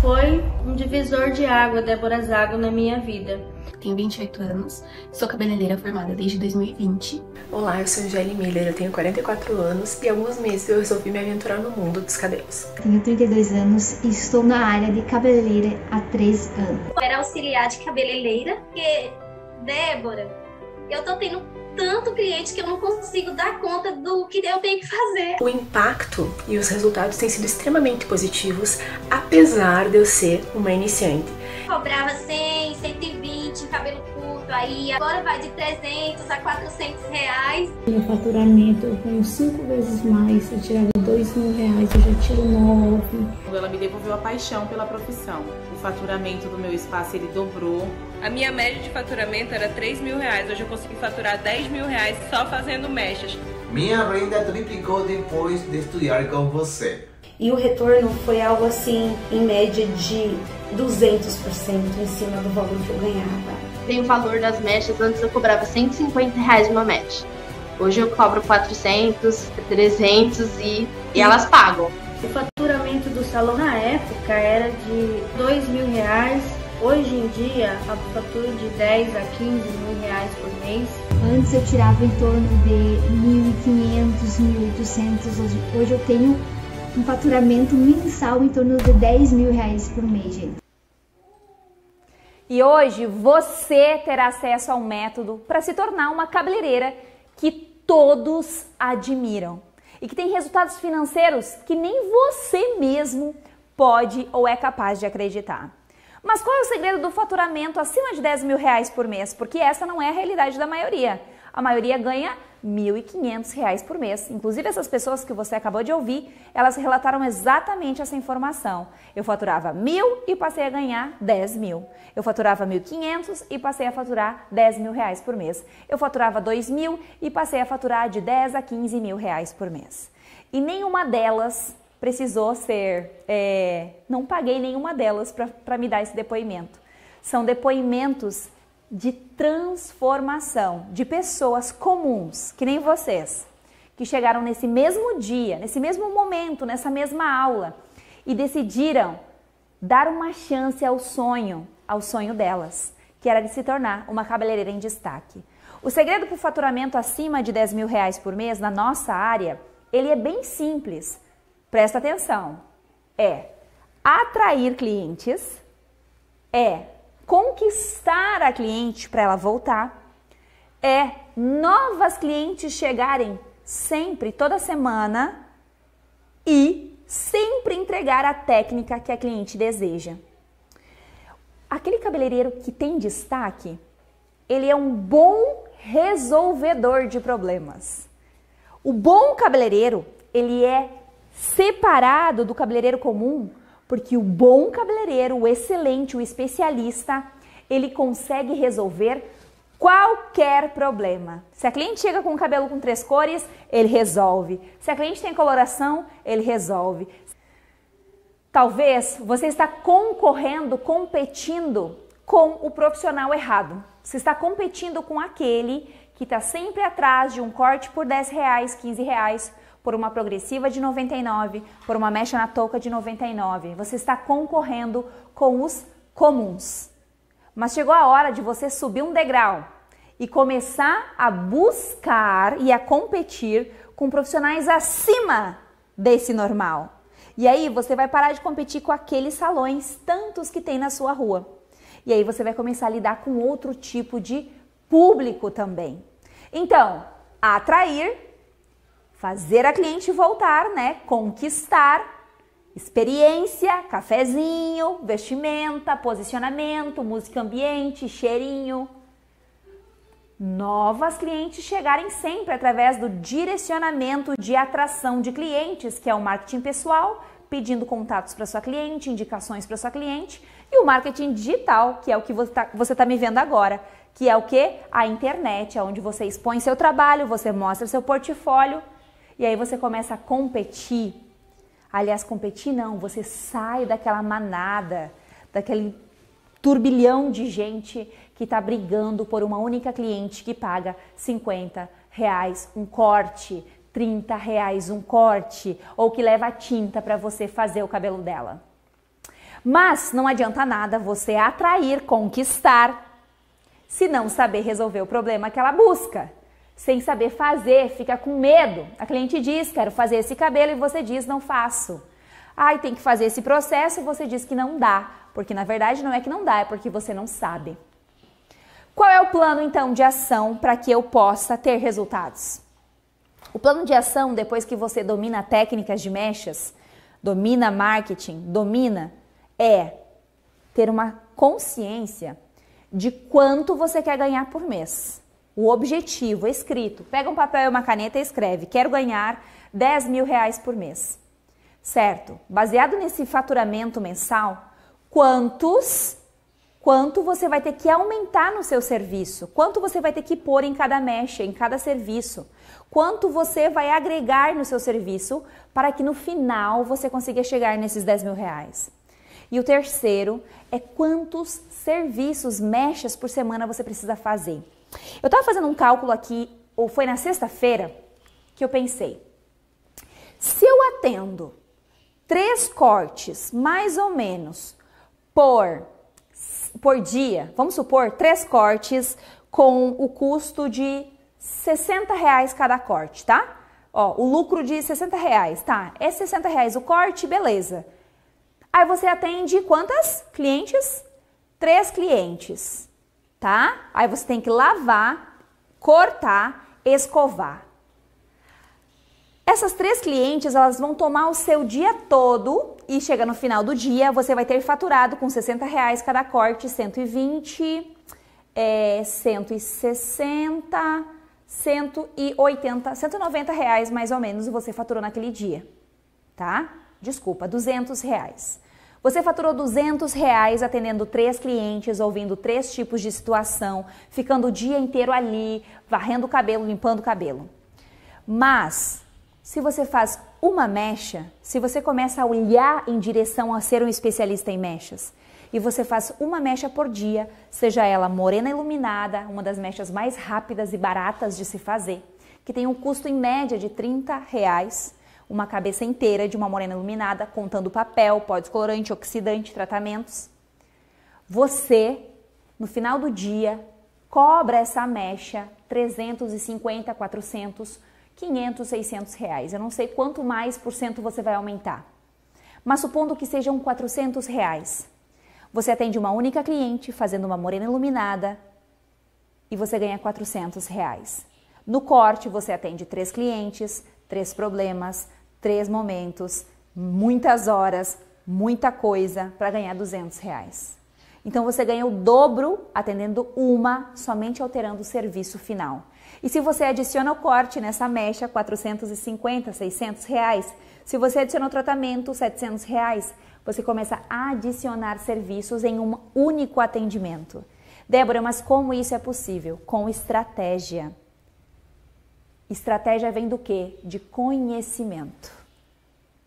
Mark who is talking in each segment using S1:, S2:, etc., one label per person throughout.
S1: Foi um divisor de água, Débora Zago, na minha vida.
S2: Tenho 28 anos, sou cabeleireira formada desde 2020.
S3: Olá, eu sou Angeli Miller, eu tenho 44 anos e há alguns meses eu resolvi me aventurar no mundo dos cabelos.
S4: Tenho 32 anos e estou na área de cabeleireira há 3 anos.
S5: Eu era auxiliar de cabeleireira, porque, Débora, eu tô tendo tanto cliente que eu não consigo dar conta do que eu tenho que fazer.
S3: O impacto e os resultados têm sido extremamente positivos, apesar de eu ser uma iniciante.
S5: Cobrava 100, 120, cabelo curto, aí agora vai de 300 a 400 reais.
S6: Meu faturamento eu ganho 5 vezes mais, eu tirava 2 mil reais, eu já tiro 9.
S7: Ela me devolveu a paixão pela profissão. O faturamento do meu espaço ele dobrou.
S8: A minha média de faturamento era 3 mil reais, hoje eu consegui faturar 10 mil reais só fazendo mechas.
S9: Minha renda triplicou depois de estudar com você.
S10: E o retorno foi algo assim, em média de 200% em cima do valor que eu ganhava.
S11: Tem o valor das mechas, antes eu cobrava 150 reais uma mecha. Hoje eu cobro 400, 300 e, e elas pagam.
S1: O faturamento do salão na época era de 2 mil reais. Hoje em dia, a fatura de 10 a 15 mil reais por mês.
S4: Antes eu tirava em torno de 1.500, 1.800. Hoje, hoje eu tenho um faturamento mensal em torno de 10 mil reais por mês, gente.
S12: E hoje você terá acesso ao método para se tornar uma cabeleireira que todos admiram e que tem resultados financeiros que nem você mesmo pode ou é capaz de acreditar. Mas qual é o segredo do faturamento acima de 10 mil reais por mês? Porque essa não é a realidade da maioria. A maioria ganha R$ 1.500 por mês. Inclusive, essas pessoas que você acabou de ouvir, elas relataram exatamente essa informação. Eu faturava mil e passei a ganhar 10 mil. Eu faturava 1.500 e passei a faturar 10 mil reais por mês. Eu faturava 2 mil e passei a faturar de 10 a 15 mil reais por mês. E nenhuma delas precisou ser. É, não paguei nenhuma delas para me dar esse depoimento. São depoimentos de transformação de pessoas comuns, que nem vocês, que chegaram nesse mesmo dia, nesse mesmo momento, nessa mesma aula e decidiram dar uma chance ao sonho, ao sonho delas, que era de se tornar uma cabeleireira em destaque. O segredo para o faturamento acima de 10 mil reais por mês na nossa área, ele é bem simples. Presta atenção. É atrair clientes, é conquistar a cliente para ela voltar, é novas clientes chegarem sempre, toda semana e sempre entregar a técnica que a cliente deseja. Aquele cabeleireiro que tem destaque, ele é um bom resolvedor de problemas. O bom cabeleireiro, ele é separado do cabeleireiro comum porque o bom cabeleireiro, o excelente, o especialista, ele consegue resolver qualquer problema. Se a cliente chega com o cabelo com três cores, ele resolve. Se a cliente tem coloração, ele resolve. Talvez você está concorrendo, competindo com o profissional errado. Você está competindo com aquele que está sempre atrás de um corte por 10 reais, 15 reais, por uma progressiva de 99, por uma mecha na touca de 99. Você está concorrendo com os comuns. Mas chegou a hora de você subir um degrau e começar a buscar e a competir com profissionais acima desse normal. E aí você vai parar de competir com aqueles salões, tantos que tem na sua rua. E aí você vai começar a lidar com outro tipo de público também. Então, atrair fazer a cliente voltar, né? Conquistar, experiência, cafezinho, vestimenta, posicionamento, música ambiente, cheirinho. Novas clientes chegarem sempre através do direcionamento de atração de clientes, que é o marketing pessoal, pedindo contatos para sua cliente, indicações para sua cliente, e o marketing digital, que é o que você está tá me vendo agora, que é o que? A internet, é onde você expõe seu trabalho, você mostra seu portfólio e aí você começa a competir. Aliás, competir não, você sai daquela manada, daquele turbilhão de gente que está brigando por uma única cliente que paga 50 reais um corte, 30 reais um corte, ou que leva tinta para você fazer o cabelo dela. Mas não adianta nada você atrair, conquistar, se não saber resolver o problema que ela busca. Sem saber fazer, fica com medo. A cliente diz: Quero fazer esse cabelo, e você diz: Não faço. Ai, tem que fazer esse processo, e você diz que não dá. Porque na verdade não é que não dá, é porque você não sabe. Qual é o plano então de ação para que eu possa ter resultados? O plano de ação, depois que você domina técnicas de mechas, domina marketing, domina, é ter uma consciência de quanto você quer ganhar por mês. O objetivo escrito. Pega um papel e uma caneta e escreve: Quero ganhar 10 mil reais por mês. Certo? Baseado nesse faturamento mensal, quantos quanto você vai ter que aumentar no seu serviço, quanto você vai ter que pôr em cada mecha, em cada serviço, quanto você vai agregar no seu serviço para que no final você consiga chegar nesses 10 mil reais. E o terceiro é quantos serviços, mechas por semana você precisa fazer. Eu estava fazendo um cálculo aqui, ou foi na sexta-feira, que eu pensei: se eu atendo três cortes, mais ou menos, por, por dia, vamos supor, três cortes com o custo de 60 reais cada corte, tá? Ó, o lucro de 60 reais, tá? É 60 reais o corte, beleza. Aí você atende quantas clientes? Três clientes, tá? Aí você tem que lavar, cortar, escovar. Essas três clientes, elas vão tomar o seu dia todo e chega no final do dia, você vai ter faturado com 60 reais cada corte, 120, é, 160, 180, 190 reais mais ou menos você faturou naquele dia, tá? Desculpa, 200 reais. Você faturou 200 reais atendendo três clientes, ouvindo três tipos de situação, ficando o dia inteiro ali, varrendo o cabelo, limpando o cabelo. Mas se você faz uma mecha, se você começa a olhar em direção a ser um especialista em mechas, e você faz uma mecha por dia, seja ela morena iluminada, uma das mechas mais rápidas e baratas de se fazer, que tem um custo em média de 30 reais, uma cabeça inteira de uma morena iluminada, contando papel, pó descolorante, oxidante, tratamentos. Você, no final do dia, cobra essa mecha 350, 400 500, 600 reais. Eu não sei quanto mais por cento você vai aumentar. Mas supondo que sejam 400 reais. Você atende uma única cliente fazendo uma morena iluminada e você ganha 400 reais. No corte você atende três clientes, três problemas, três momentos, muitas horas, muita coisa para ganhar 200 reais. Então você ganha o dobro atendendo uma, somente alterando o serviço final. E se você adiciona o corte nessa mecha, 450, 600 reais. Se você adiciona o tratamento, 700 reais. Você começa a adicionar serviços em um único atendimento. Débora, mas como isso é possível? Com estratégia. Estratégia vem do quê? De conhecimento.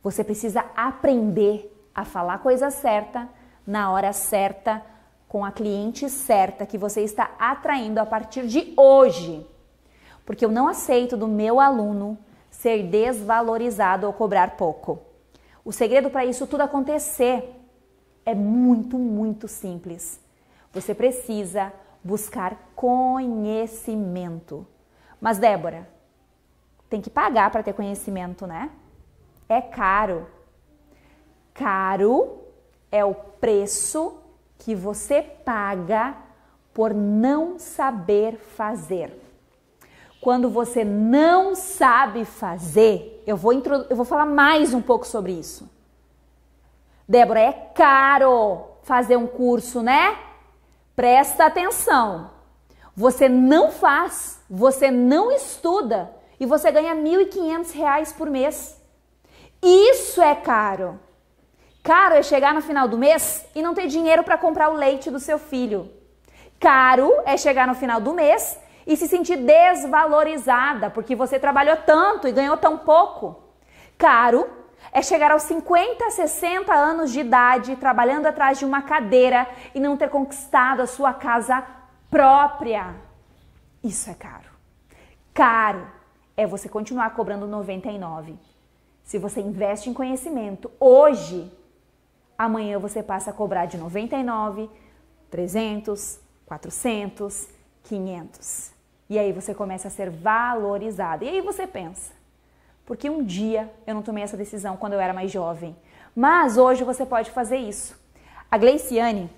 S12: Você precisa aprender a falar a coisa certa, na hora certa, com a cliente certa que você está atraindo a partir de hoje porque eu não aceito do meu aluno ser desvalorizado ou cobrar pouco. O segredo para isso tudo acontecer é muito, muito simples. Você precisa buscar conhecimento. Mas, Débora, tem que pagar para ter conhecimento, né? É caro. Caro é o preço que você paga por não saber fazer. Quando você não sabe fazer, eu vou, eu vou falar mais um pouco sobre isso. Débora, é caro fazer um curso, né? Presta atenção. Você não faz, você não estuda e você ganha R$ 1.500 por mês. Isso é caro. Caro é chegar no final do mês e não ter dinheiro para comprar o leite do seu filho. Caro é chegar no final do mês e se sentir desvalorizada porque você trabalhou tanto e ganhou tão pouco. Caro é chegar aos 50, 60 anos de idade trabalhando atrás de uma cadeira e não ter conquistado a sua casa própria. Isso é caro. Caro é você continuar cobrando 99. Se você investe em conhecimento hoje, Amanhã você passa a cobrar de 99, 300, 400, 500. E aí você começa a ser valorizado. E aí você pensa, porque um dia eu não tomei essa decisão quando eu era mais jovem, mas hoje você pode fazer isso. A Gleiciane,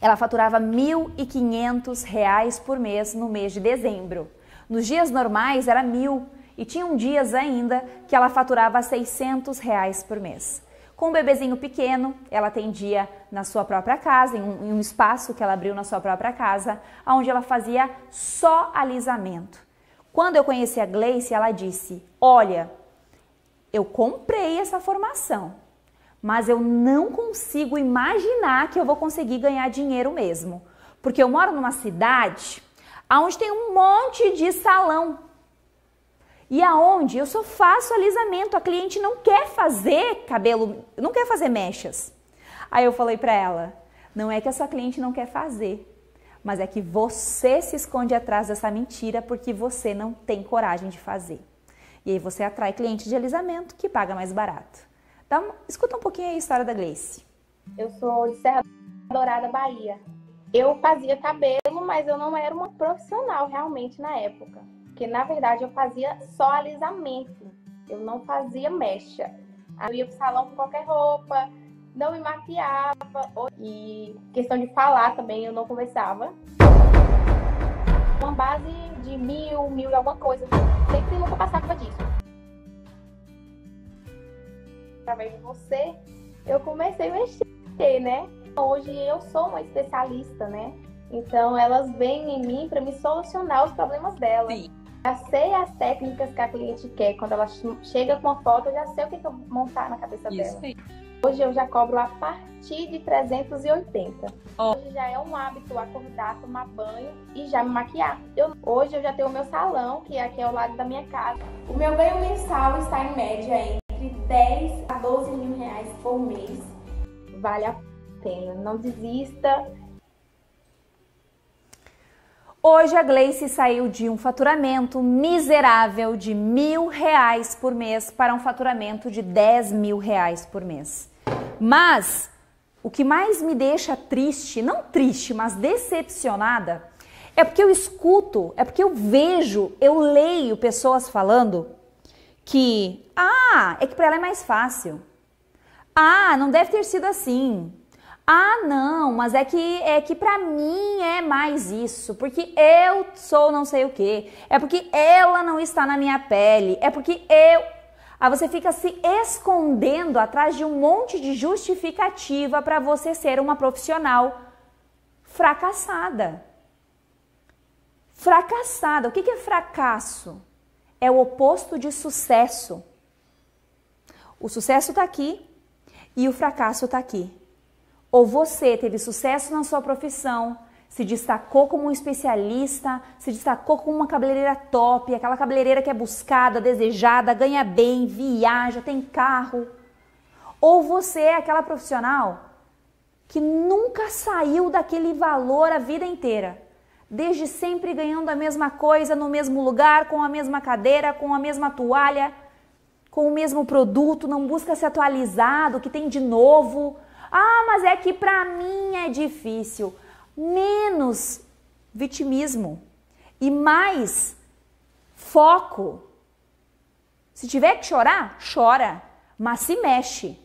S12: ela faturava R$ 1.500 por mês no mês de dezembro. Nos dias normais era mil e tinham dias ainda que ela faturava 600 reais por mês. Com um bebezinho pequeno, ela atendia na sua própria casa, em um, em um espaço que ela abriu na sua própria casa, onde ela fazia só alisamento. Quando eu conheci a Gleice, ela disse: Olha, eu comprei essa formação, mas eu não consigo imaginar que eu vou conseguir ganhar dinheiro mesmo. Porque eu moro numa cidade onde tem um monte de salão e aonde eu só faço alisamento, a cliente não quer fazer cabelo, não quer fazer mechas. Aí eu falei para ela, não é que a sua cliente não quer fazer, mas é que você se esconde atrás dessa mentira porque você não tem coragem de fazer. E aí você atrai cliente de alisamento que paga mais barato. Então, escuta um pouquinho aí a história da Gleice.
S13: Eu sou de Serra Dourada, Bahia. Eu fazia cabelo, mas eu não era uma profissional realmente na época porque na verdade eu fazia só alisamento, eu não fazia mecha. Eu ia pro salão com qualquer roupa, não me maquiava, e questão de falar também eu não conversava. Uma base de mil, mil e alguma coisa, sempre nunca passava disso. Através de você, eu comecei a mexer, né? Hoje eu sou uma especialista, né? Então elas vêm em mim para me solucionar os problemas delas. Sim. Já sei as técnicas que a cliente quer. Quando ela chega com uma foto, eu já sei o que, que eu montar na cabeça Isso dela. Aí. Hoje eu já cobro a partir de 380. Oh. Hoje já é um hábito acordar, tomar banho e já me maquiar. Eu, hoje eu já tenho o meu salão, que é aqui ao lado da minha casa. O meu ganho mensal está em média entre 10 a 12 mil reais por mês. Vale a pena. Não desista
S12: Hoje a Gleice saiu de um faturamento miserável de mil reais por mês para um faturamento de 10 mil reais por mês. Mas o que mais me deixa triste, não triste, mas decepcionada, é porque eu escuto, é porque eu vejo, eu leio pessoas falando que, ah, é que para ela é mais fácil. Ah, não deve ter sido assim. Ah, não, mas é que é que para mim é mais isso, porque eu sou não sei o que, é porque ela não está na minha pele, é porque eu. Aí você fica se escondendo atrás de um monte de justificativa para você ser uma profissional fracassada. Fracassada. O que é fracasso? É o oposto de sucesso. O sucesso está aqui e o fracasso está aqui. Ou você teve sucesso na sua profissão, se destacou como um especialista, se destacou como uma cabeleireira top, aquela cabeleireira que é buscada, desejada, ganha bem, viaja, tem carro. Ou você é aquela profissional que nunca saiu daquele valor a vida inteira, desde sempre ganhando a mesma coisa no mesmo lugar, com a mesma cadeira, com a mesma toalha, com o mesmo produto, não busca se atualizar do que tem de novo, ah, mas é que para mim é difícil. Menos vitimismo e mais foco. Se tiver que chorar, chora, mas se mexe.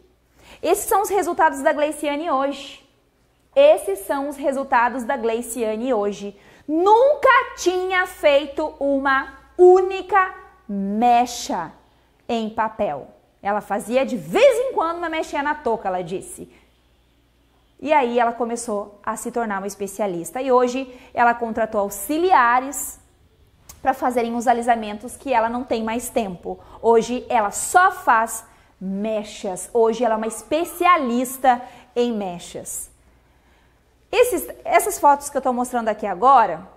S12: Esses são os resultados da Gleiciane hoje. Esses são os resultados da Gleiciane hoje. Nunca tinha feito uma única mecha em papel. Ela fazia de vez em quando uma mexinha na touca, ela disse. E aí ela começou a se tornar uma especialista. E hoje ela contratou auxiliares para fazerem os alisamentos que ela não tem mais tempo. Hoje ela só faz mechas. Hoje ela é uma especialista em mechas. Esses, essas fotos que eu estou mostrando aqui agora,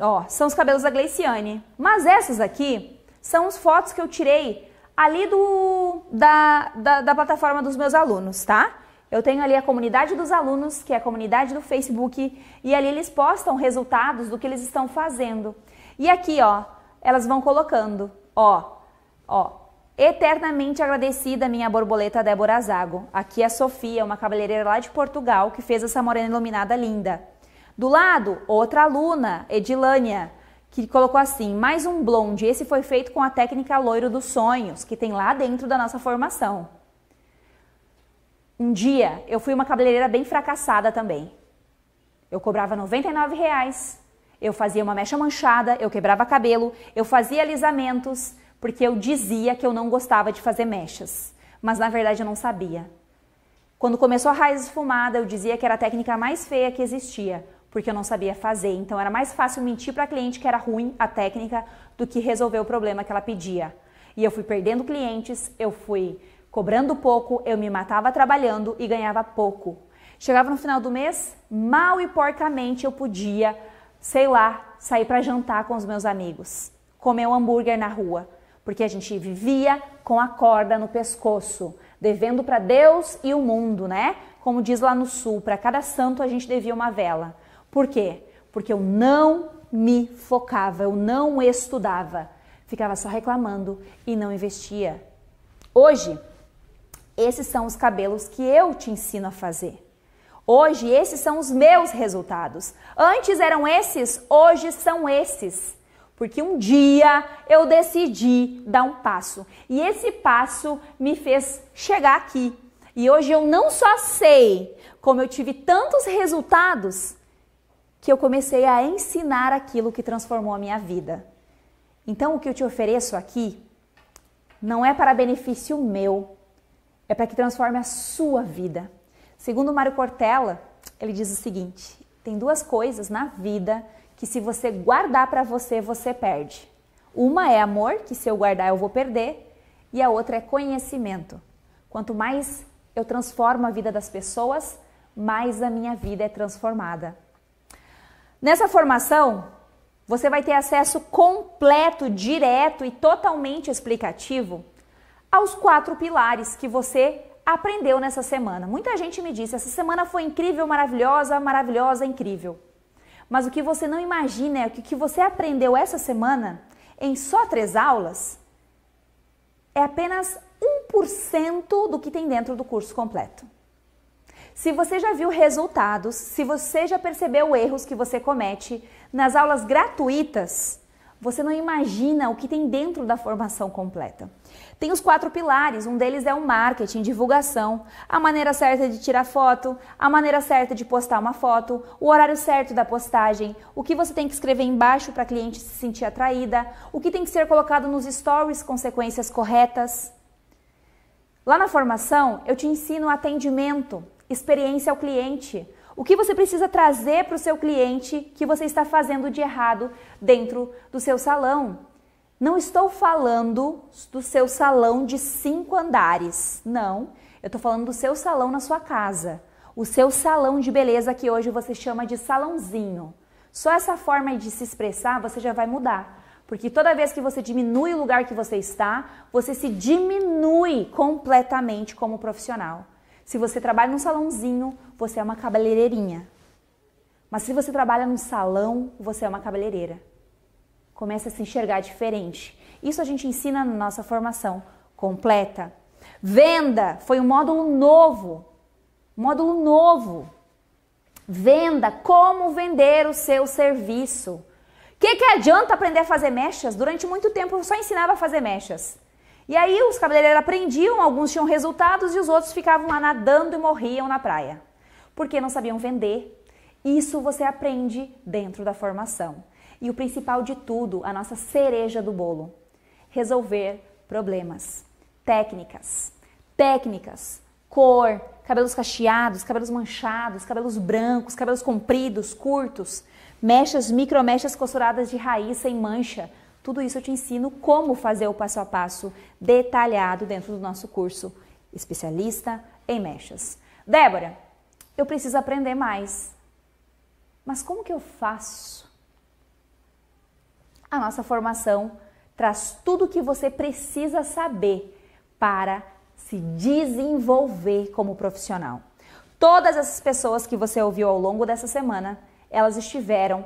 S12: ó, são os cabelos da Gleiciane. Mas essas aqui são as fotos que eu tirei ali do, da, da, da plataforma dos meus alunos, tá? Eu tenho ali a comunidade dos alunos, que é a comunidade do Facebook, e ali eles postam resultados do que eles estão fazendo. E aqui, ó, elas vão colocando, ó, ó, Eternamente agradecida minha borboleta Débora Zago. Aqui é a Sofia, uma cabeleireira lá de Portugal, que fez essa morena iluminada linda. Do lado, outra aluna, Edilânia, que colocou assim: mais um blonde. Esse foi feito com a técnica loiro dos sonhos, que tem lá dentro da nossa formação. Um dia eu fui uma cabeleireira bem fracassada também. Eu cobrava 99 reais, eu fazia uma mecha manchada, eu quebrava cabelo, eu fazia alisamentos, porque eu dizia que eu não gostava de fazer mechas, mas na verdade eu não sabia. Quando começou a raiz esfumada, eu dizia que era a técnica mais feia que existia, porque eu não sabia fazer. Então era mais fácil mentir para a cliente que era ruim a técnica do que resolver o problema que ela pedia. E eu fui perdendo clientes, eu fui cobrando pouco, eu me matava trabalhando e ganhava pouco. Chegava no final do mês, mal e porcamente eu podia, sei lá, sair para jantar com os meus amigos, comer um hambúrguer na rua, porque a gente vivia com a corda no pescoço, devendo para Deus e o mundo, né? Como diz lá no sul, para cada santo a gente devia uma vela. Por quê? Porque eu não me focava, eu não estudava, ficava só reclamando e não investia. Hoje, esses são os cabelos que eu te ensino a fazer. Hoje, esses são os meus resultados. Antes eram esses, hoje são esses. Porque um dia eu decidi dar um passo. E esse passo me fez chegar aqui. E hoje eu não só sei como eu tive tantos resultados, que eu comecei a ensinar aquilo que transformou a minha vida. Então, o que eu te ofereço aqui não é para benefício meu, é para que transforme a sua vida. Segundo Mário Cortella, ele diz o seguinte: tem duas coisas na vida que se você guardar para você, você perde. Uma é amor, que se eu guardar eu vou perder, e a outra é conhecimento. Quanto mais eu transformo a vida das pessoas, mais a minha vida é transformada. Nessa formação, você vai ter acesso completo, direto e totalmente explicativo aos quatro pilares que você aprendeu nessa semana. Muita gente me disse: essa semana foi incrível, maravilhosa, maravilhosa, incrível. Mas o que você não imagina é que o que você aprendeu essa semana em só três aulas é apenas 1% do que tem dentro do curso completo. Se você já viu resultados, se você já percebeu erros que você comete nas aulas gratuitas, você não imagina o que tem dentro da formação completa. Tem os quatro pilares, um deles é o marketing, divulgação, a maneira certa de tirar foto, a maneira certa de postar uma foto, o horário certo da postagem, o que você tem que escrever embaixo para a cliente se sentir atraída, o que tem que ser colocado nos stories com sequências corretas. Lá na formação, eu te ensino atendimento, experiência ao cliente, o que você precisa trazer para o seu cliente que você está fazendo de errado dentro do seu salão. Não estou falando do seu salão de cinco andares, não. Eu estou falando do seu salão na sua casa. O seu salão de beleza que hoje você chama de salãozinho. Só essa forma de se expressar você já vai mudar. Porque toda vez que você diminui o lugar que você está, você se diminui completamente como profissional. Se você trabalha num salãozinho, você é uma cabeleireirinha. Mas se você trabalha num salão, você é uma cabeleireira. Comece a se enxergar diferente. Isso a gente ensina na nossa formação completa. Venda foi um módulo novo. Módulo novo. Venda, como vender o seu serviço. O que, que adianta aprender a fazer mechas? Durante muito tempo eu só ensinava a fazer mechas. E aí os cabeleireiros aprendiam, alguns tinham resultados e os outros ficavam lá nadando e morriam na praia, porque não sabiam vender. Isso você aprende dentro da formação. E o principal de tudo, a nossa cereja do bolo, resolver problemas, técnicas, técnicas, cor, cabelos cacheados, cabelos manchados, cabelos brancos, cabelos compridos, curtos, mechas, micromechas costuradas de raiz sem mancha, tudo isso eu te ensino como fazer o passo a passo detalhado dentro do nosso curso Especialista em Mechas. Débora, eu preciso aprender mais. Mas como que eu faço? A nossa formação traz tudo o que você precisa saber para se desenvolver como profissional. Todas essas pessoas que você ouviu ao longo dessa semana, elas estiveram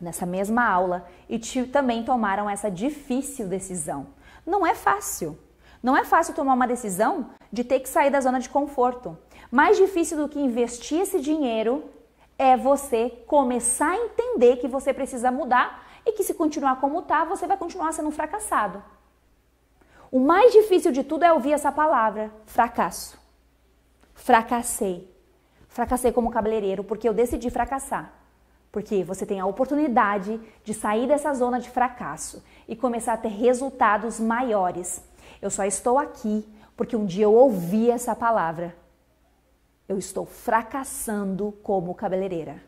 S12: nessa mesma aula e também tomaram essa difícil decisão. Não é fácil. Não é fácil tomar uma decisão de ter que sair da zona de conforto. Mais difícil do que investir esse dinheiro é você começar a entender que você precisa mudar e que se continuar como tá, você vai continuar sendo um fracassado. O mais difícil de tudo é ouvir essa palavra, fracasso. Fracassei. Fracassei como cabeleireiro porque eu decidi fracassar. Porque você tem a oportunidade de sair dessa zona de fracasso e começar a ter resultados maiores. Eu só estou aqui porque um dia eu ouvi essa palavra. Eu estou fracassando como cabeleireira.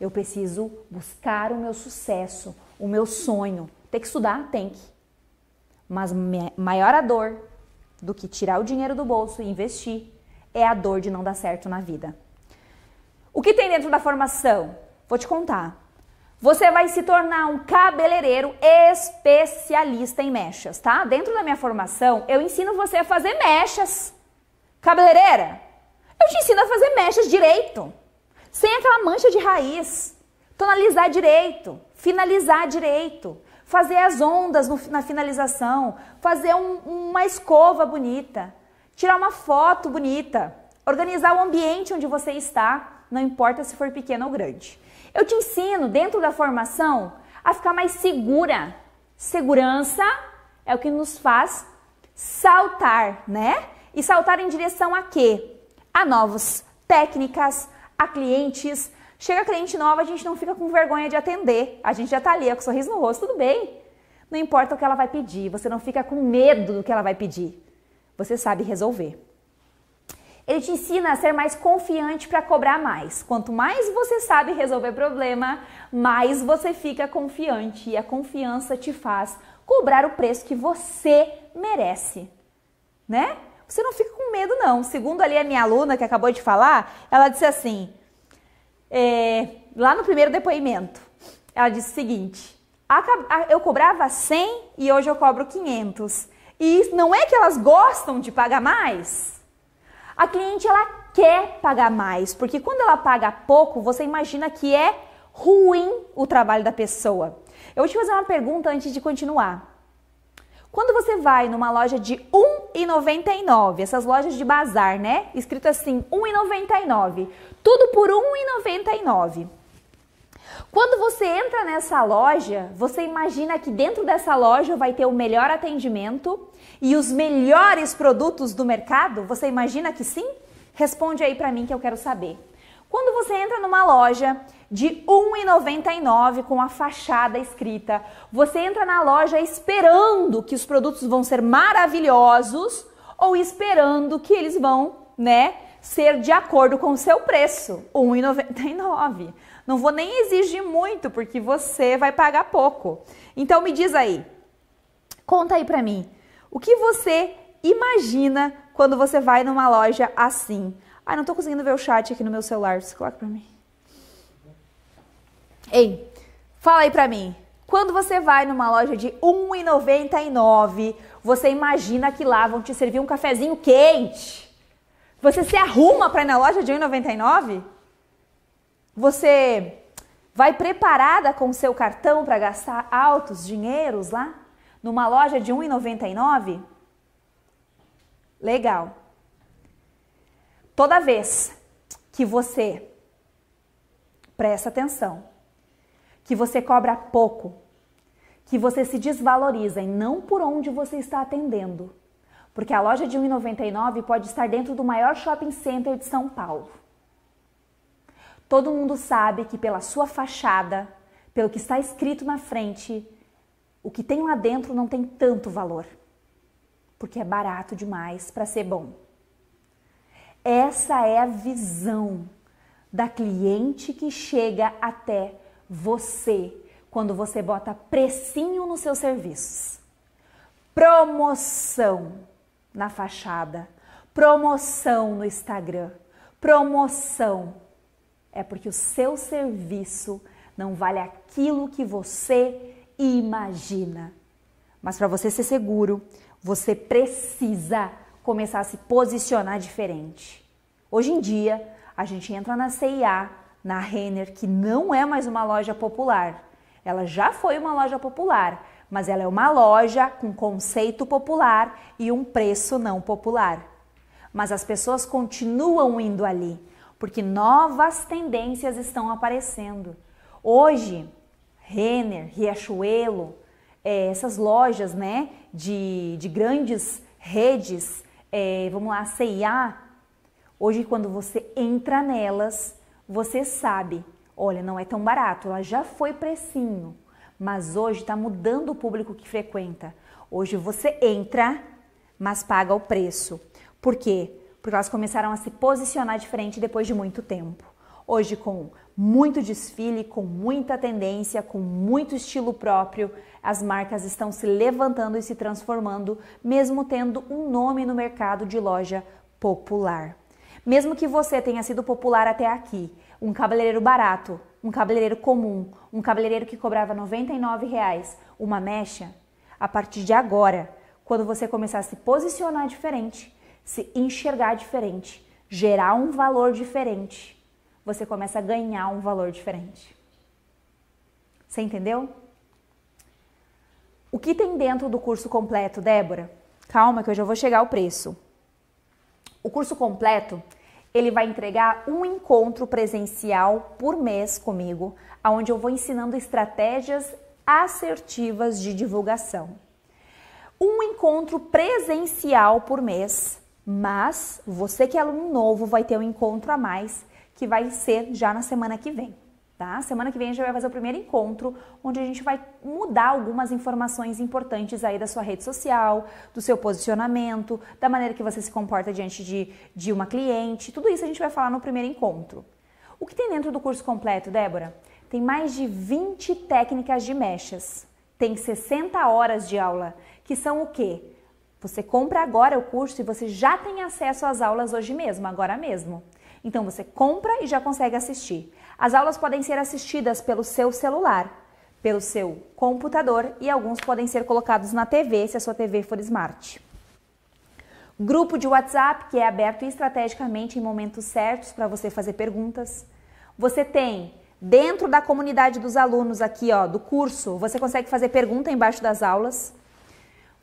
S12: Eu preciso buscar o meu sucesso, o meu sonho. Tem que estudar? Tem que. Mas maior a dor do que tirar o dinheiro do bolso e investir é a dor de não dar certo na vida. O que tem dentro da formação? Vou te contar. Você vai se tornar um cabeleireiro especialista em mechas, tá? Dentro da minha formação, eu ensino você a fazer mechas. Cabeleireira, eu te ensino a fazer mechas direito, sem aquela mancha de raiz. Tonalizar direito, finalizar direito, fazer as ondas no, na finalização, fazer um, uma escova bonita, tirar uma foto bonita, organizar o ambiente onde você está, não importa se for pequeno ou grande. Eu te ensino, dentro da formação, a ficar mais segura. Segurança é o que nos faz saltar, né? E saltar em direção a quê? A novas técnicas, a clientes. Chega cliente nova, a gente não fica com vergonha de atender. A gente já tá ali, com um sorriso no rosto, tudo bem. Não importa o que ela vai pedir, você não fica com medo do que ela vai pedir. Você sabe resolver. Ele te ensina a ser mais confiante para cobrar mais. Quanto mais você sabe resolver problema, mais você fica confiante e a confiança te faz cobrar o preço que você merece, né? Você não fica com medo não. Segundo ali a minha aluna que acabou de falar, ela disse assim, é, lá no primeiro depoimento, ela disse o seguinte: eu cobrava 100 e hoje eu cobro 500. E não é que elas gostam de pagar mais? A cliente ela quer pagar mais, porque quando ela paga pouco, você imagina que é ruim o trabalho da pessoa. Eu vou te fazer uma pergunta antes de continuar. Quando você vai numa loja de R$1,99, essas lojas de bazar, né? Escrito assim, R$1,99. Tudo por R$1,99. Quando você entra nessa loja, você imagina que dentro dessa loja vai ter o melhor atendimento e os melhores produtos do mercado? Você imagina que sim? Responde aí para mim que eu quero saber. Quando você entra numa loja de R$ 1,99 com a fachada escrita, você entra na loja esperando que os produtos vão ser maravilhosos ou esperando que eles vão, né, ser de acordo com o seu preço, R$ 1,99. Não vou nem exigir muito, porque você vai pagar pouco. Então me diz aí, conta aí pra mim, o que você imagina quando você vai numa loja assim? Ai, não tô conseguindo ver o chat aqui no meu celular, você coloca pra mim. Ei, fala aí pra mim. Quando você vai numa loja de R$1,99, você imagina que lá vão te servir um cafezinho quente. Você se arruma para ir na loja de R$1,99? Você vai preparada com o seu cartão para gastar altos dinheiros lá? Numa loja de R$ 1,99? Legal. Toda vez que você presta atenção, que você cobra pouco, que você se desvaloriza e não por onde você está atendendo, porque a loja de R$ 1,99 pode estar dentro do maior shopping center de São Paulo. Todo mundo sabe que pela sua fachada, pelo que está escrito na frente, o que tem lá dentro não tem tanto valor, porque é barato demais para ser bom. Essa é a visão da cliente que chega até você quando você bota precinho nos seus serviços. Promoção na fachada, promoção no Instagram, promoção é porque o seu serviço não vale aquilo que você imagina. Mas para você ser seguro, você precisa começar a se posicionar diferente. Hoje em dia, a gente entra na CIA, na Renner, que não é mais uma loja popular. Ela já foi uma loja popular, mas ela é uma loja com conceito popular e um preço não popular. Mas as pessoas continuam indo ali, porque novas tendências estão aparecendo. Hoje, Renner, Riachuelo, é, essas lojas né, de, de grandes redes, é, vamos lá, CIA, hoje quando você entra nelas, você sabe, olha, não é tão barato, ela já foi precinho, mas hoje está mudando o público que frequenta. Hoje você entra, mas paga o preço. Por quê? Porque elas começaram a se posicionar diferente depois de muito tempo. Hoje, com muito desfile, com muita tendência, com muito estilo próprio, as marcas estão se levantando e se transformando, mesmo tendo um nome no mercado de loja popular. Mesmo que você tenha sido popular até aqui, um cabeleireiro barato, um cabeleireiro comum, um cabeleireiro que cobrava 99 reais, uma mecha, a partir de agora, quando você começar a se posicionar diferente, se enxergar diferente, gerar um valor diferente, você começa a ganhar um valor diferente. Você entendeu? O que tem dentro do curso completo, Débora? Calma que eu já vou chegar ao preço. O curso completo, ele vai entregar um encontro presencial por mês comigo, onde eu vou ensinando estratégias assertivas de divulgação. Um encontro presencial por mês, mas você que é aluno novo vai ter um encontro a mais que vai ser já na semana que vem. Tá? Semana que vem a gente vai fazer o primeiro encontro, onde a gente vai mudar algumas informações importantes aí da sua rede social, do seu posicionamento, da maneira que você se comporta diante de, de uma cliente. Tudo isso a gente vai falar no primeiro encontro. O que tem dentro do curso completo, Débora? Tem mais de 20 técnicas de mechas. Tem 60 horas de aula, que são o quê? Você compra agora o curso e você já tem acesso às aulas hoje mesmo, agora mesmo. Então você compra e já consegue assistir. As aulas podem ser assistidas pelo seu celular, pelo seu computador e alguns podem ser colocados na TV, se a sua TV for smart. Grupo de WhatsApp que é aberto estrategicamente em momentos certos para você fazer perguntas. Você tem dentro da comunidade dos alunos aqui, ó, do curso, você consegue fazer pergunta embaixo das aulas.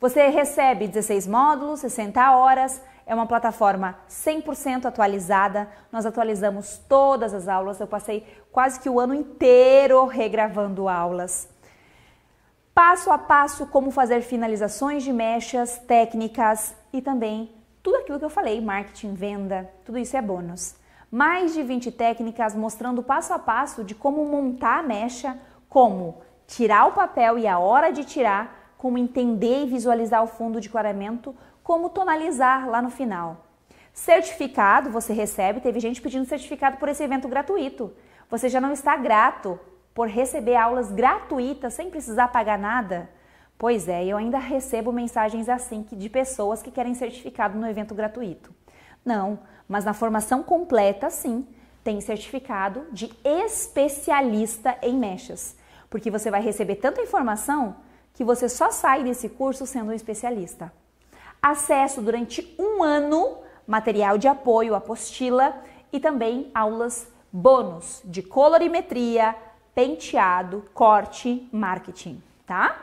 S12: Você recebe 16 módulos, 60 horas, é uma plataforma 100% atualizada. Nós atualizamos todas as aulas. Eu passei quase que o ano inteiro regravando aulas. Passo a passo como fazer finalizações de mechas, técnicas e também tudo aquilo que eu falei, marketing, venda, tudo isso é bônus. Mais de 20 técnicas mostrando passo a passo de como montar a mecha, como tirar o papel e a hora de tirar, como entender e visualizar o fundo de clareamento, como tonalizar lá no final. Certificado você recebe, teve gente pedindo certificado por esse evento gratuito. Você já não está grato por receber aulas gratuitas sem precisar pagar nada? Pois é, eu ainda recebo mensagens assim de pessoas que querem certificado no evento gratuito. Não, mas na formação completa, sim, tem certificado de especialista em mechas, porque você vai receber tanta informação que você só sai desse curso sendo um especialista acesso durante um ano, material de apoio, apostila e também aulas bônus de colorimetria, penteado, corte, marketing, tá?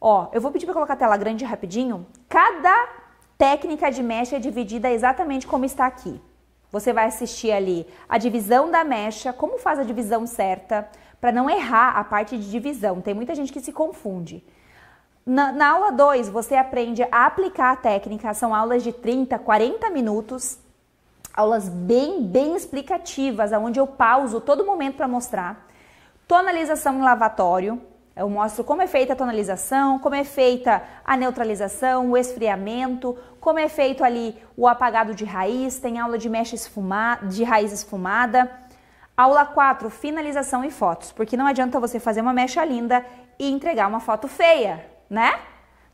S12: Ó, eu vou pedir para colocar a tela grande rapidinho. Cada técnica de mecha é dividida exatamente como está aqui. Você vai assistir ali a divisão da mecha, como faz a divisão certa, para não errar a parte de divisão. Tem muita gente que se confunde. Na, na aula 2, você aprende a aplicar a técnica, são aulas de 30, 40 minutos, aulas bem, bem explicativas, onde eu pauso todo momento para mostrar. Tonalização em lavatório, eu mostro como é feita a tonalização, como é feita a neutralização, o esfriamento, como é feito ali o apagado de raiz, tem aula de mecha esfumada, de raiz esfumada. Aula 4, finalização e fotos, porque não adianta você fazer uma mecha linda e entregar uma foto feia né?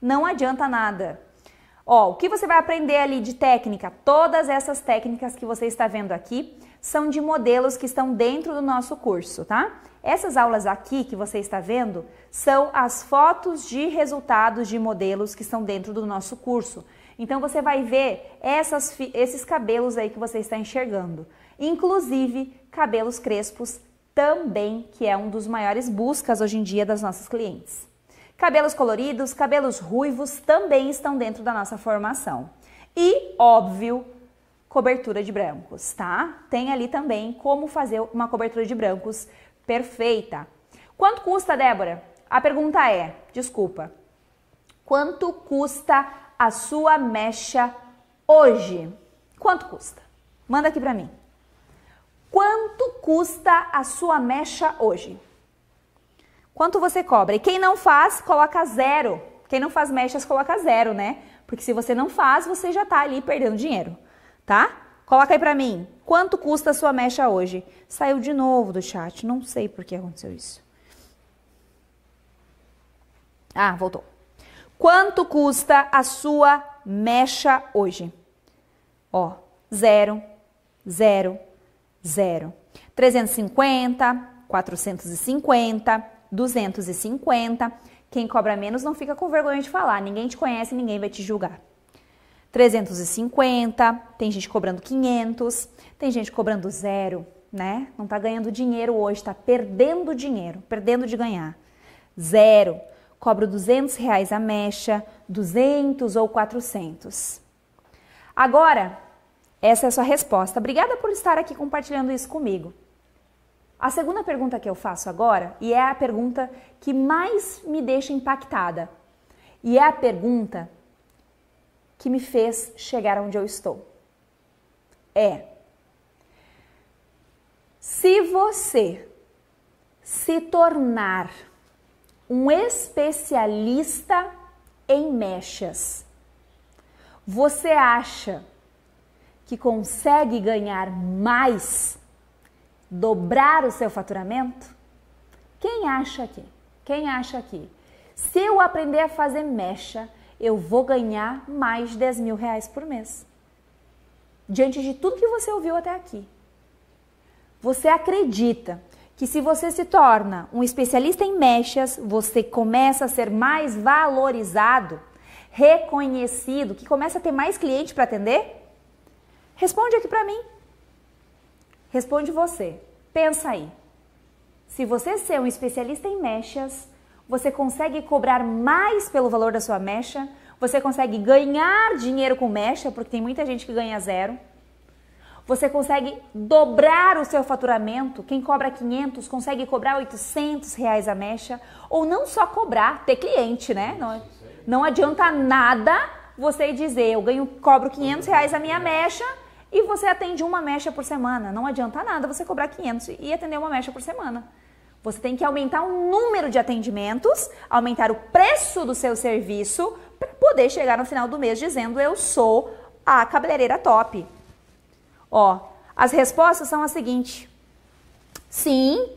S12: Não adianta nada. Ó, o que você vai aprender ali de técnica? Todas essas técnicas que você está vendo aqui são de modelos que estão dentro do nosso curso, tá? Essas aulas aqui que você está vendo são as fotos de resultados de modelos que estão dentro do nosso curso. Então você vai ver essas, esses cabelos aí que você está enxergando, inclusive cabelos crespos também, que é um dos maiores buscas hoje em dia das nossas clientes. Cabelos coloridos, cabelos ruivos também estão dentro da nossa formação. E, óbvio, cobertura de brancos, tá? Tem ali também como fazer uma cobertura de brancos perfeita. Quanto custa, Débora? A pergunta é, desculpa, quanto custa a sua mecha hoje? Quanto custa? Manda aqui pra mim. Quanto custa a sua mecha hoje? Quanto você cobra? E quem não faz, coloca zero. Quem não faz mechas, coloca zero, né? Porque se você não faz, você já tá ali perdendo dinheiro, tá? Coloca aí pra mim. Quanto custa a sua mecha hoje? Saiu de novo do chat. Não sei por que aconteceu isso. Ah, voltou. Quanto custa a sua mecha hoje? Ó, zero, zero, zero. 350, 450, 250. Quem cobra menos não fica com vergonha de falar. Ninguém te conhece, ninguém vai te julgar. 350, tem gente cobrando 500, tem gente cobrando zero, né? Não tá ganhando dinheiro hoje, tá perdendo dinheiro, perdendo de ganhar. Zero. Cobro 200 reais a mecha, 200 ou 400. Agora, essa é a sua resposta. Obrigada por estar aqui compartilhando isso comigo. A segunda pergunta que eu faço agora, e é a pergunta que mais me deixa impactada, e é a pergunta que me fez chegar onde eu estou. É: se você se tornar um especialista em mechas, você acha que consegue ganhar mais, dobrar o seu faturamento? Quem acha aqui? Quem acha aqui? Se eu aprender a fazer mecha, eu vou ganhar mais de 10 mil reais por mês. Diante de tudo que você ouviu até aqui. Você acredita que se você se torna um especialista em mechas, você começa a ser mais valorizado, reconhecido, que começa a ter mais cliente para atender? Responde aqui para mim. Responde você. Pensa aí. Se você ser um especialista em mechas, você consegue cobrar mais pelo valor da sua mecha, você consegue ganhar dinheiro com mecha, porque tem muita gente que ganha zero. Você consegue dobrar o seu faturamento. Quem cobra 500 consegue cobrar 800 reais a mecha. Ou não só cobrar, ter cliente, né? Não, não adianta nada você dizer, eu ganho, cobro 500 reais a minha mecha e você atende uma mecha por semana. Não adianta nada você cobrar 500 e atender uma mecha por semana. Você tem que aumentar o número de atendimentos, aumentar o preço do seu serviço para poder chegar no final do mês dizendo eu sou a cabeleireira top. Ó, as respostas são as seguintes. Sim,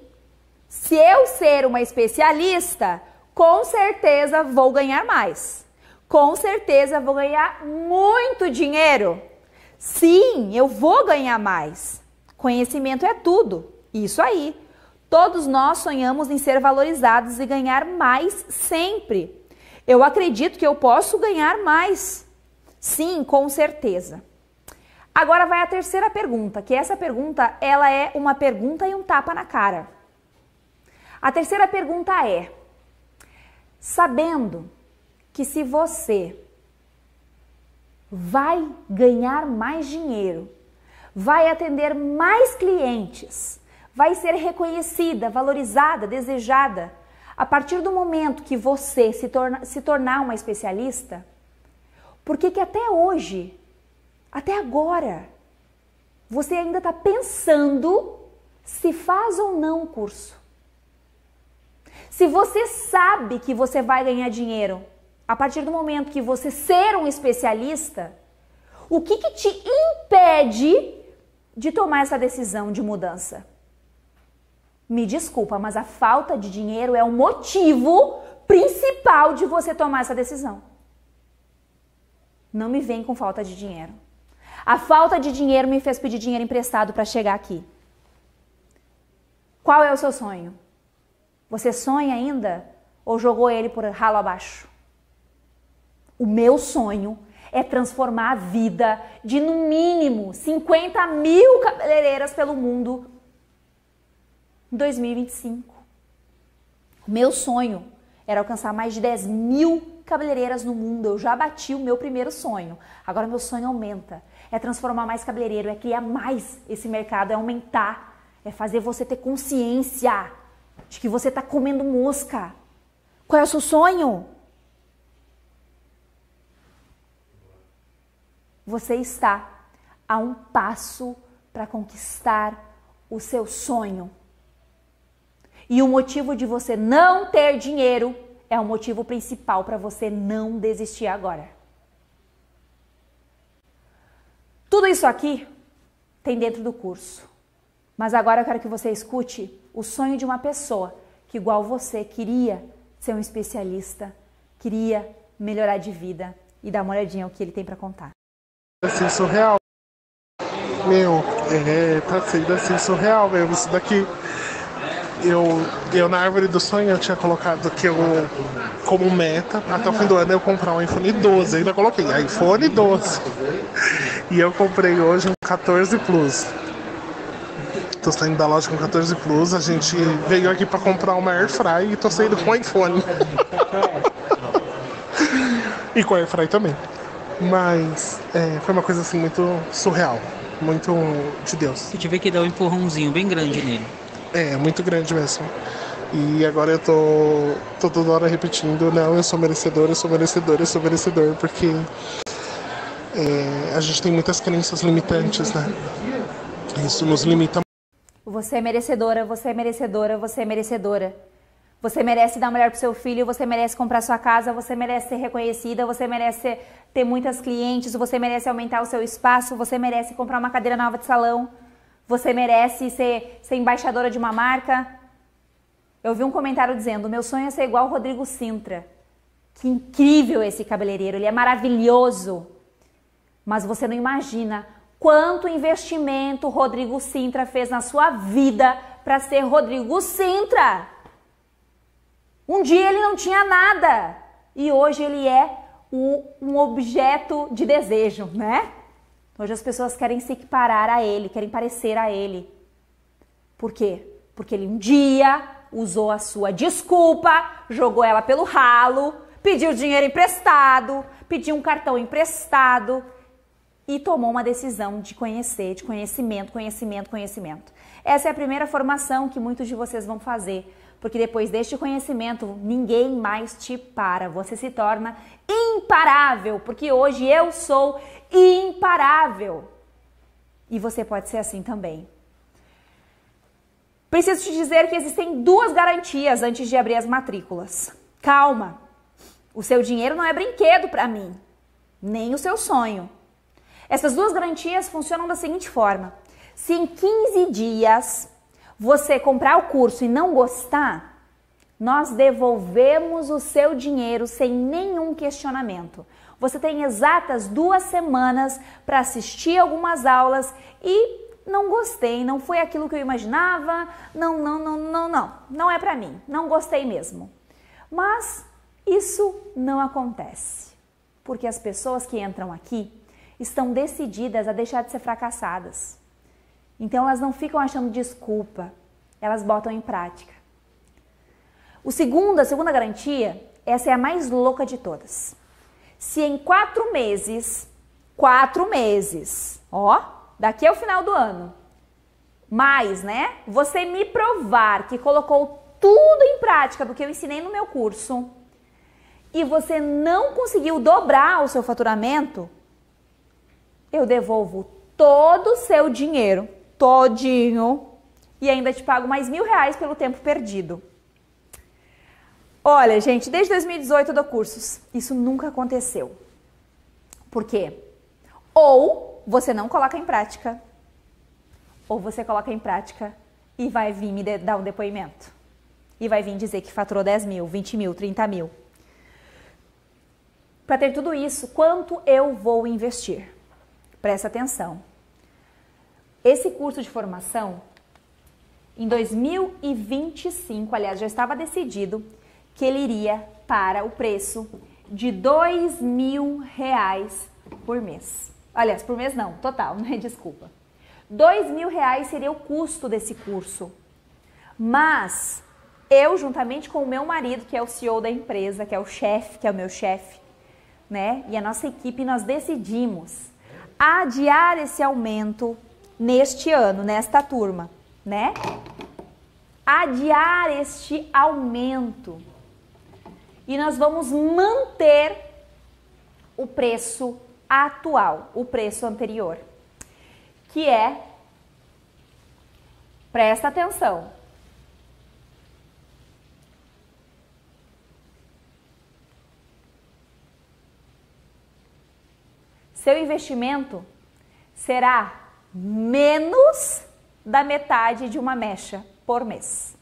S12: se eu ser uma especialista, com certeza vou ganhar mais. Com certeza vou ganhar muito dinheiro. Sim, eu vou ganhar mais. Conhecimento é tudo. Isso aí. Todos nós sonhamos em ser valorizados e ganhar mais sempre. Eu acredito que eu posso ganhar mais. Sim, com certeza. Agora vai a terceira pergunta, que essa pergunta ela é uma pergunta e um tapa na cara. A terceira pergunta é: sabendo que se você vai ganhar mais dinheiro, vai atender mais clientes, vai ser reconhecida, valorizada, desejada. A partir do momento que você se, torna, se tornar uma especialista, por que até hoje, até agora, você ainda está pensando se faz ou não o curso? Se você sabe que você vai ganhar dinheiro a partir do momento que você ser um especialista, o que, que te impede de tomar essa decisão de mudança? Me desculpa, mas a falta de dinheiro é o motivo principal de você tomar essa decisão. Não me vem com falta de dinheiro. A falta de dinheiro me fez pedir dinheiro emprestado para chegar aqui. Qual é o seu sonho? Você sonha ainda ou jogou ele por ralo abaixo? O meu sonho é transformar a vida de no mínimo 50 mil cabeleireiras pelo mundo em 2025. O meu sonho era alcançar mais de 10 mil cabeleireiras no mundo. Eu já bati o meu primeiro sonho. Agora meu sonho aumenta. É transformar mais cabeleireiro, é criar mais esse mercado, é aumentar, é fazer você ter consciência de que você está comendo mosca. Qual é o seu sonho? Você está a um passo para conquistar o seu sonho. E o motivo de você não ter dinheiro é o motivo principal para você não desistir agora. Tudo isso aqui tem dentro do curso. Mas agora eu quero que você escute o sonho de uma pessoa que, igual você, queria ser um especialista, queria melhorar de vida e dar uma olhadinha o que ele tem para contar.
S14: Assim, surreal. Meu, é, tá sendo assim surreal mesmo. Isso daqui eu, eu na árvore do sonho eu tinha colocado que eu, como meta, até o fim do ano eu comprar um iPhone 12. ainda coloquei iPhone 12. E eu comprei hoje um 14 Plus. Tô saindo da loja com 14 Plus, a gente veio aqui para comprar uma Air Fry e tô saindo com iPhone. e com Air Fry também. Mas é, foi uma coisa assim muito surreal, muito de Deus.
S15: Eu tive que dar um empurrãozinho bem grande nele.
S14: É, muito grande mesmo. E agora eu tô, tô toda hora repetindo, não, eu sou merecedor, eu sou merecedor, eu sou merecedor, porque é, a gente tem muitas crenças limitantes, né? Isso nos limita.
S12: Você é merecedora, você é merecedora, você é merecedora. Você merece dar melhor pro seu filho, você merece comprar sua casa, você merece ser reconhecida, você merece ter muitas clientes, você merece aumentar o seu espaço, você merece comprar uma cadeira nova de salão. Você merece ser, ser embaixadora de uma marca? Eu vi um comentário dizendo: meu sonho é ser igual Rodrigo Sintra. Que incrível esse cabeleireiro, ele é maravilhoso. Mas você não imagina quanto investimento Rodrigo Sintra fez na sua vida para ser Rodrigo Sintra. Um dia ele não tinha nada e hoje ele é o, um objeto de desejo, né? Hoje as pessoas querem se equiparar a ele, querem parecer a ele. Por quê? Porque ele um dia usou a sua desculpa, jogou ela pelo ralo, pediu dinheiro emprestado, pediu um cartão emprestado e tomou uma decisão de conhecer, de conhecimento, conhecimento, conhecimento. Essa é a primeira formação que muitos de vocês vão fazer, porque depois deste conhecimento, ninguém mais te para. Você se torna imparável, porque hoje eu sou imparável. E você pode ser assim também. Preciso te dizer que existem duas garantias antes de abrir as matrículas. Calma. O seu dinheiro não é brinquedo para mim, nem o seu sonho. Essas duas garantias funcionam da seguinte forma: se em 15 dias você comprar o curso e não gostar, nós devolvemos o seu dinheiro sem nenhum questionamento. Você tem exatas duas semanas para assistir algumas aulas e não gostei, não foi aquilo que eu imaginava, não, não, não, não, não, não é para mim, não gostei mesmo. Mas isso não acontece, porque as pessoas que entram aqui estão decididas a deixar de ser fracassadas. Então elas não ficam achando desculpa, elas botam em prática. O segundo, a segunda garantia, essa é a mais louca de todas. Se em quatro meses, quatro meses, ó, daqui ao final do ano, mais, né? Você me provar que colocou tudo em prática do que eu ensinei no meu curso e você não conseguiu dobrar o seu faturamento, eu devolvo todo o seu dinheiro, todinho, e ainda te pago mais mil reais pelo tempo perdido. Olha, gente, desde 2018 eu dou cursos. Isso nunca aconteceu. Por quê? Ou você não coloca em prática, ou você coloca em prática e vai vir me dar um depoimento. E vai vir dizer que faturou 10 mil, 20 mil, 30 mil. Para ter tudo isso, quanto eu vou investir? Presta atenção. Esse curso de formação, em 2025, aliás, já estava decidido que ele iria para o preço de dois mil reais por mês. Aliás, por mês não, total, né? Desculpa. Dois mil reais seria o custo desse curso. Mas eu, juntamente com o meu marido, que é o CEO da empresa, que é o chefe, que é o meu chefe, né? E a nossa equipe, nós decidimos adiar esse aumento neste ano, nesta turma, né? Adiar este aumento. E nós vamos manter o preço atual, o preço anterior, que é presta atenção, seu investimento será menos da metade de uma mecha por mês.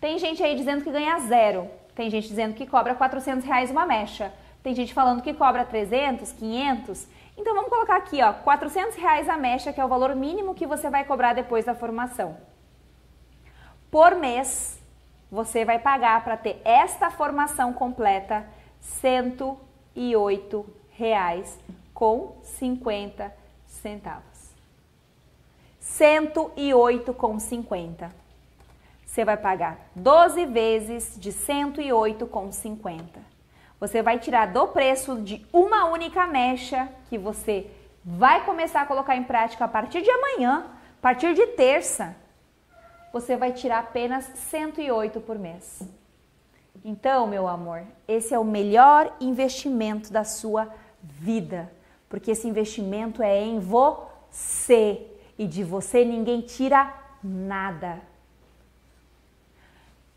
S12: Tem gente aí dizendo que ganha zero, tem gente dizendo que cobra 400 reais uma mecha, tem gente falando que cobra 300, 500. Então vamos colocar aqui, ó, 400 reais a mecha, que é o valor mínimo que você vai cobrar depois da formação. Por mês, você vai pagar para ter esta formação completa 108 reais com 50 centavos. 108,50. Você vai pagar 12 vezes de 108,50. Você vai tirar do preço de uma única mecha que você vai começar a colocar em prática a partir de amanhã, a partir de terça. Você vai tirar apenas 108 por mês. Então, meu amor, esse é o melhor investimento da sua vida, porque esse investimento é em você e de você ninguém tira nada.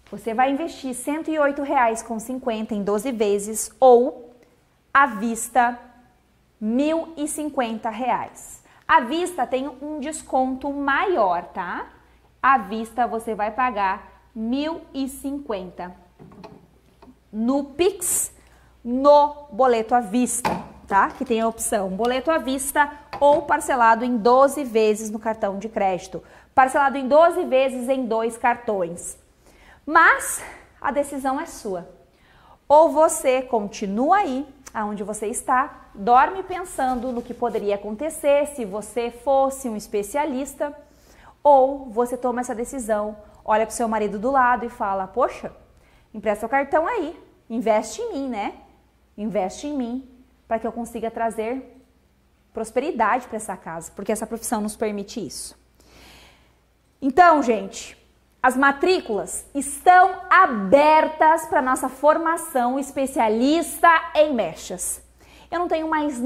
S12: Você vai investir R$ 108,50 em 12 vezes ou à vista R$ 1.050. À vista tem um desconto maior, tá? À vista você vai pagar R$ 1.050. No Pix, no boleto à vista, tá? Que tem a opção boleto à vista ou parcelado em 12 vezes no cartão de crédito. Parcelado em 12 vezes em dois cartões. Mas a decisão é sua. Ou você continua aí, aonde você está, dorme pensando no que poderia acontecer se você fosse um especialista, ou você toma essa decisão, olha para o seu marido do lado e fala: Poxa, empresta o cartão aí, investe em mim, né? Investe em mim para que eu consiga trazer prosperidade para essa casa, porque essa profissão nos permite isso. Então, gente, as matrículas estão abertas para nossa formação especialista em mechas. Eu não tenho mais